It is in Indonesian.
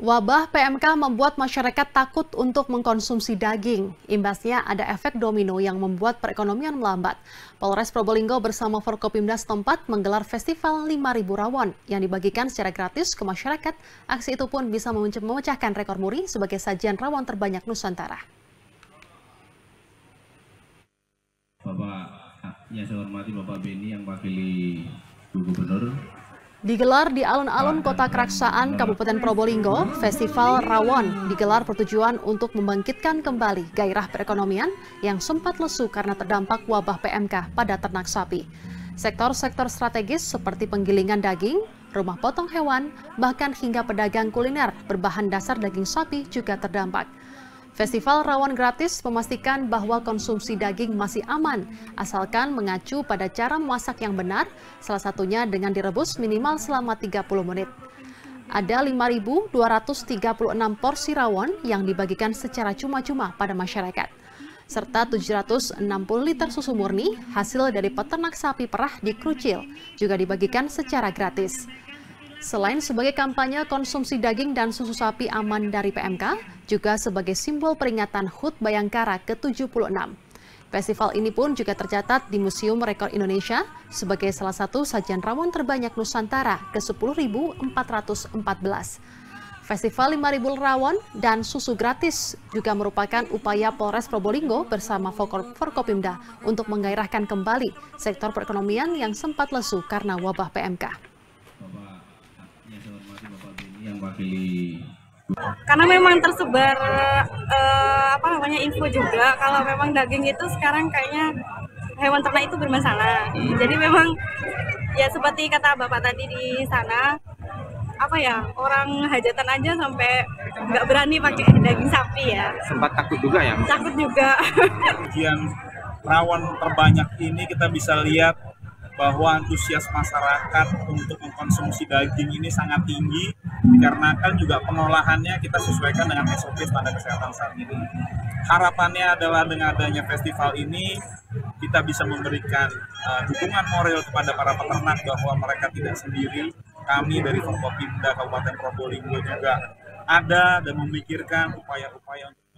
Wabah PMK membuat masyarakat takut untuk mengkonsumsi daging. Imbasnya ada efek domino yang membuat perekonomian melambat. Polres Probolinggo bersama Forkopimda setempat menggelar festival 5.000 rawon yang dibagikan secara gratis ke masyarakat. Aksi itu pun bisa memecahkan rekor muri sebagai sajian rawon terbanyak Nusantara. Bapak yang saya hormati Bapak Beni yang wakili Gubernur Digelar di alun-alun Kota Keraksaan, Kabupaten Probolinggo, Festival Rawon digelar bertujuan untuk membangkitkan kembali gairah perekonomian yang sempat lesu karena terdampak wabah PMK pada ternak sapi. Sektor-sektor strategis seperti penggilingan daging, rumah potong hewan, bahkan hingga pedagang kuliner berbahan dasar daging sapi juga terdampak. Festival Rawon Gratis memastikan bahwa konsumsi daging masih aman, asalkan mengacu pada cara memasak yang benar, salah satunya dengan direbus minimal selama 30 menit. Ada 5.236 porsi rawon yang dibagikan secara cuma-cuma pada masyarakat serta 760 liter susu murni hasil dari peternak sapi perah di Krucil juga dibagikan secara gratis. Selain sebagai kampanye konsumsi daging dan susu sapi aman dari PMK, juga sebagai simbol peringatan HUT Bayangkara ke-76. Festival ini pun juga tercatat di Museum Rekor Indonesia sebagai salah satu sajian rawon terbanyak Nusantara ke-10.414. Festival 5.000 rawon dan susu gratis juga merupakan upaya Polres Probolinggo bersama Forkopimda untuk menggairahkan kembali sektor perekonomian yang sempat lesu karena wabah PMK yang wakili karena memang tersebar uh, apa namanya info juga kalau memang daging itu sekarang kayaknya hewan ternak itu bermasalah. Jadi memang ya seperti kata bapak tadi di sana apa ya orang hajatan aja sampai nggak berani pakai daging sapi ya. Sempat takut juga ya? Takut juga. Yang rawan terbanyak ini kita bisa lihat bahwa antusias masyarakat untuk mengkonsumsi daging ini sangat tinggi dikarenakan juga pengolahannya kita sesuaikan dengan SOP standar kesehatan saat ini. Harapannya adalah dengan adanya festival ini kita bisa memberikan uh, dukungan moral kepada para peternak bahwa mereka tidak sendiri. Kami dari Forkopimda Kabupaten Probolinggo juga ada dan memikirkan upaya-upaya untuk